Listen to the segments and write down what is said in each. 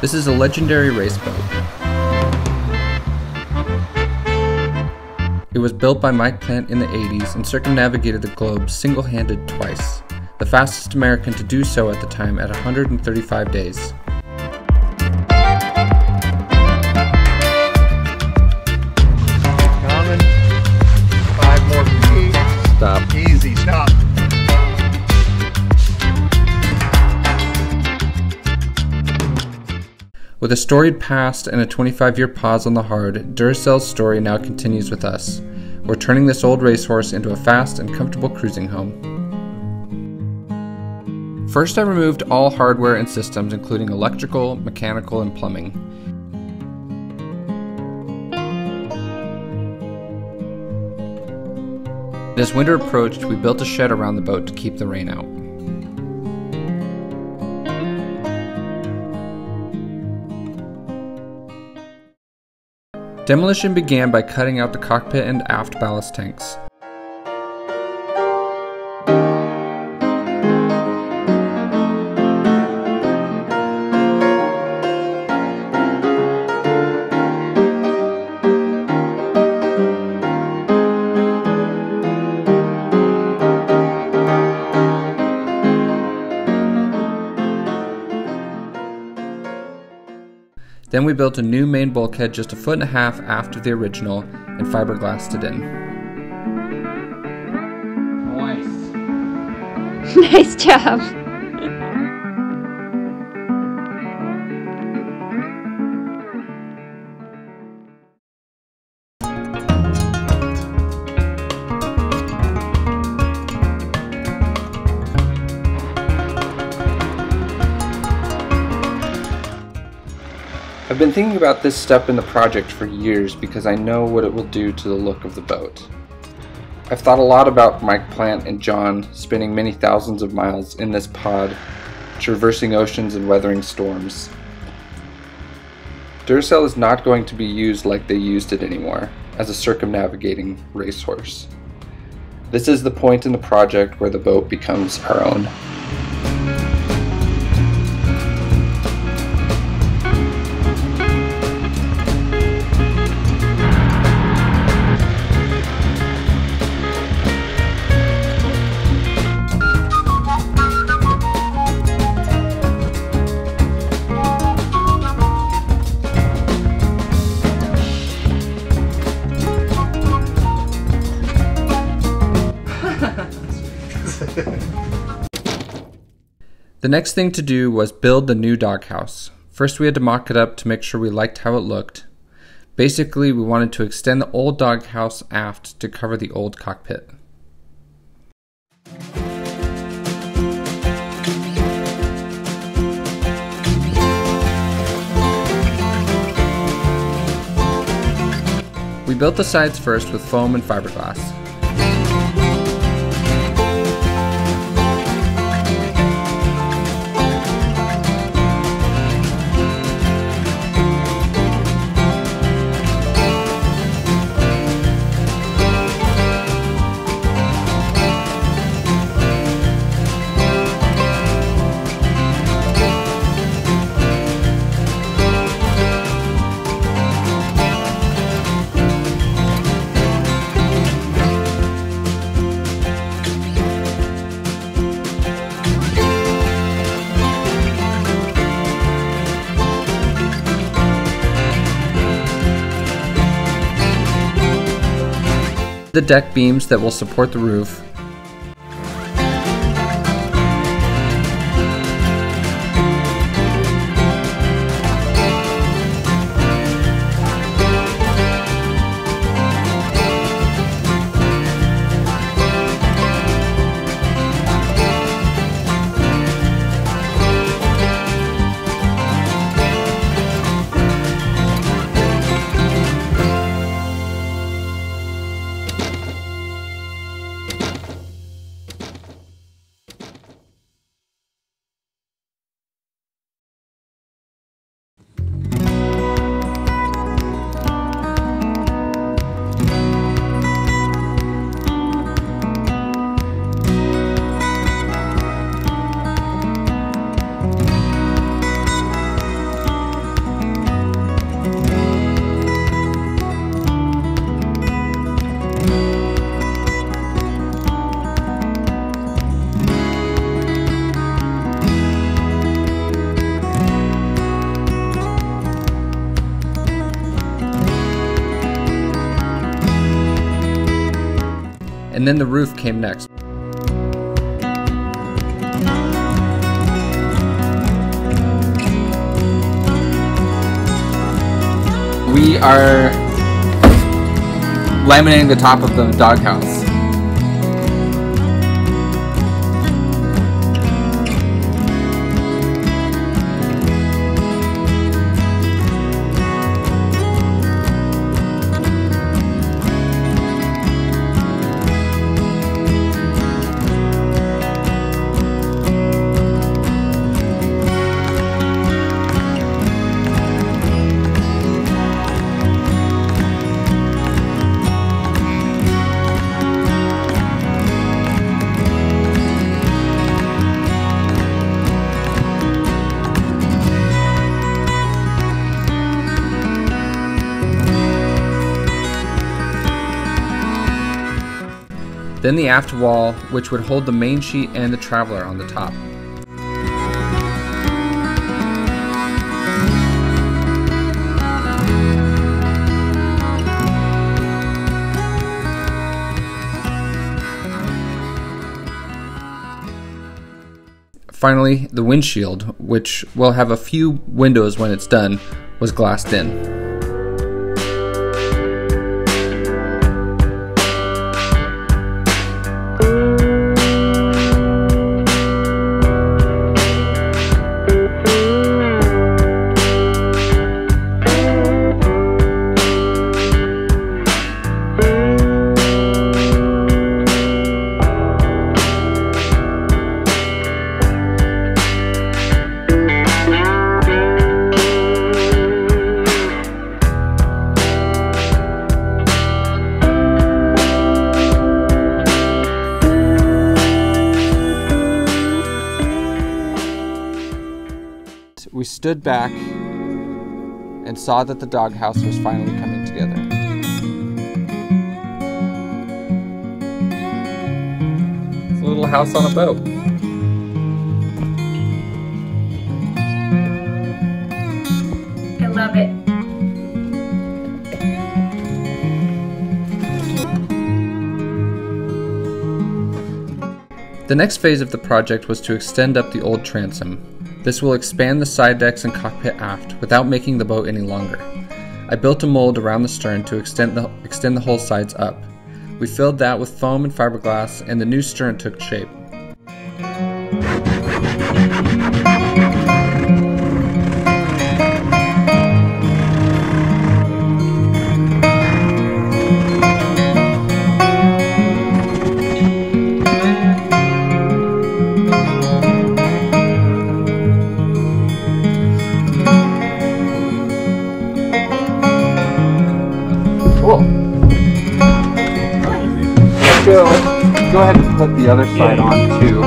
This is a legendary race boat. It was built by Mike Plant in the 80s and circumnavigated the globe single handed twice, the fastest American to do so at the time at 135 days. With a storied past and a 25 year pause on the hard, Duracell's story now continues with us. We're turning this old racehorse into a fast and comfortable cruising home. First, I removed all hardware and systems, including electrical, mechanical, and plumbing. As winter approached, we built a shed around the boat to keep the rain out. Demolition began by cutting out the cockpit and aft ballast tanks. Then we built a new main bulkhead just a foot and a half after the original and fiberglassed it in. nice job. I've been thinking about this step in the project for years because I know what it will do to the look of the boat. I've thought a lot about Mike Plant and John spending many thousands of miles in this pod, traversing oceans and weathering storms. Duracell is not going to be used like they used it anymore, as a circumnavigating racehorse. This is the point in the project where the boat becomes our own. The next thing to do was build the new doghouse. First, we had to mock it up to make sure we liked how it looked. Basically, we wanted to extend the old doghouse aft to cover the old cockpit. We built the sides first with foam and fiberglass. The deck beams that will support the roof. And then the roof came next. We are laminating the top of the doghouse. Then the aft wall, which would hold the main sheet and the traveler on the top. Finally, the windshield, which will have a few windows when it's done, was glassed in. Stood back and saw that the doghouse was finally coming together. It's a little house on a boat. I love it. The next phase of the project was to extend up the old transom, this will expand the side decks and cockpit aft without making the boat any longer. I built a mold around the stern to extend the, extend the whole sides up. We filled that with foam and fiberglass, and the new stern took shape. Ahead and put the other side on too.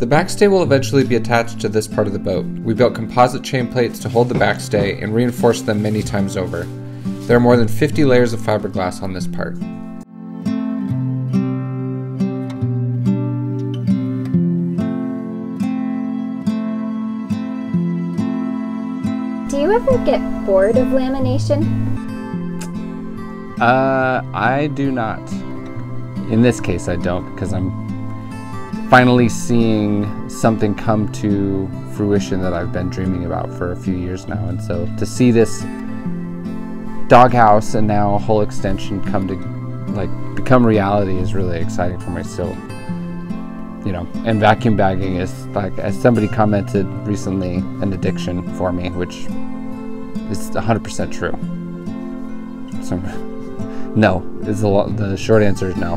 The backstay will eventually be attached to this part of the boat. We built composite chain plates to hold the backstay and reinforced them many times over. There are more than 50 layers of fiberglass on this part. Do you ever get bored of lamination? Uh, I do not. In this case, I don't because I'm finally seeing something come to fruition that I've been dreaming about for a few years now. And so to see this doghouse and now a whole extension come to like become reality is really exciting for me still. You know, and vacuum bagging is like as somebody commented recently an addiction for me, which is 100% true. So, no, is the, the short answer is no.